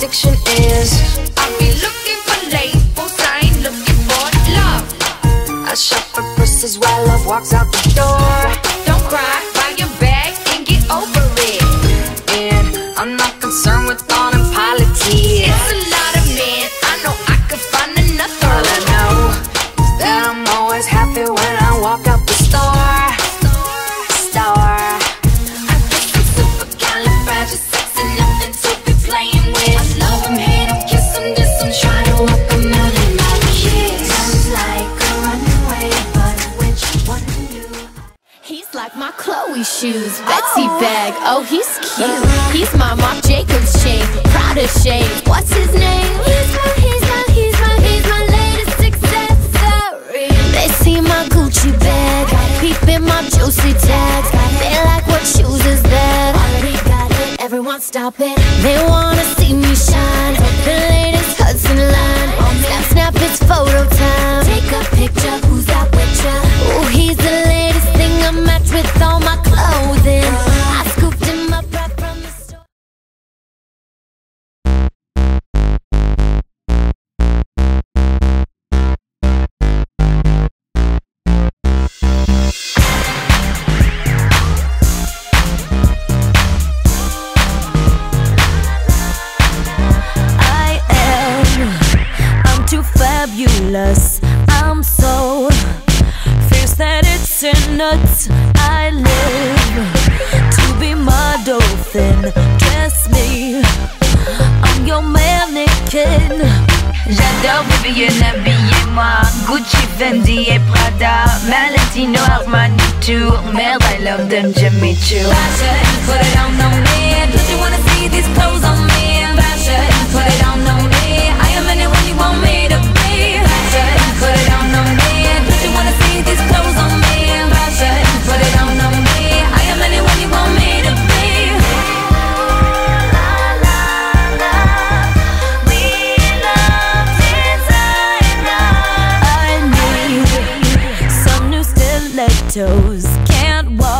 addiction is. I'll be looking for labels, I ain't looking for love. I shop for pussies while love walks out the door. Don't cry. Like my Chloe shoes, Betsy oh. bag. Oh, he's cute. He's my Marc Jacobs chain, Prada shade. What's his name? He's my, he's my, he's my, he's my latest accessory. They see my Gucci bag, peeping my juicy tags. They like what shoes is that? Already got it. Everyone stop it. They wanna see me shine. Fabulous. I'm so fierce that it's in nuts. I live to be my dolphin. Dress me. I'm your mannequin. J'adore Vivienne, habillez-moi Gucci, Fendi et Prada Valentino, Armani, Tour Merde, I love them, Jimmy Choo Fashion, put it on, on me. Don't you wanna see these clothes on toes. Can't walk.